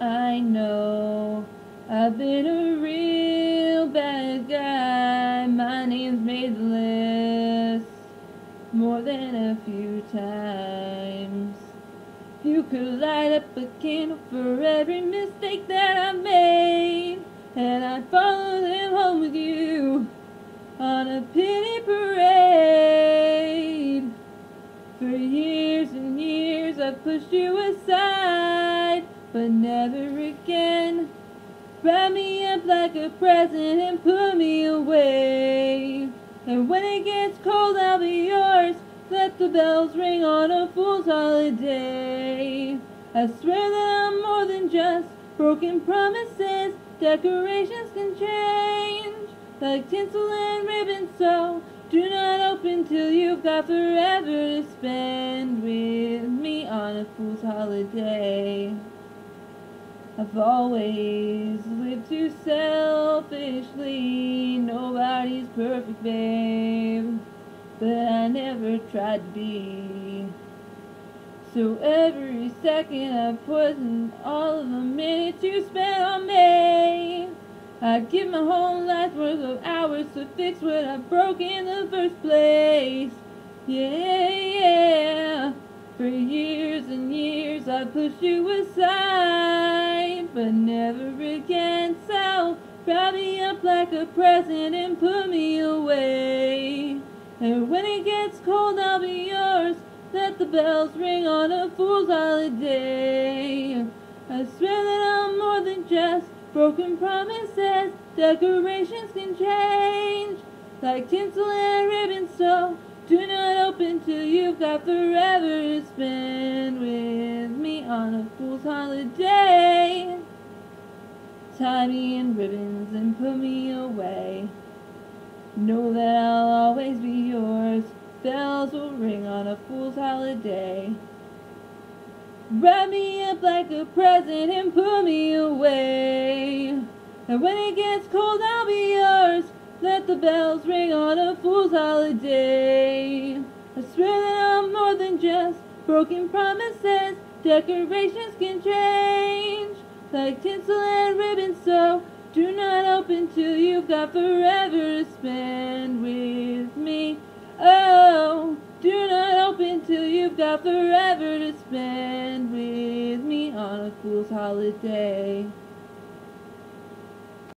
I know I've been a real bad guy. My name's made the list more than a few times. You could light up a candle for every mistake that I made, and I'd follow them home with you on a pity parade. For years and years I've pushed you aside, but never again. Wrap me up like a present and put me away. And when it gets cold, I'll be yours. Let the bells ring on a fool's holiday. I swear that I'm more than just broken promises. Decorations can change like tinsel and ribbon so do not open till you've got forever to spend with me on a fool's holiday. I've always lived too selfishly. Nobody's perfect, babe. But I never tried to be. So every second I poison all of the minutes you spent on me. I give my whole life worth of hours to fix what I broke in the first place. Yeah, yeah. For years and years I pushed you aside, but never again. So wrap me up like a present and put me away. And when it gets cold, I'll be yours. Let the bells ring on a fool's holiday. I swear that I'm more than just broken promises. Decorations can change like tinsel and ribbon, so do not open till you've got forever to spend with me on a fool's holiday. Tie me in ribbons and put me away. Know that I'll always be yours. Bells will ring on a fool's holiday. Wrap me up like a present and put me away. And when it gets cold, I'll be yours. Let the bells ring on a fool's holiday. Swear more than just broken promises. Decorations can change like tinsel and ribbon, so do not open till you've got forever to spend with me. Oh, do not open till you've got forever to spend with me on a fool's holiday.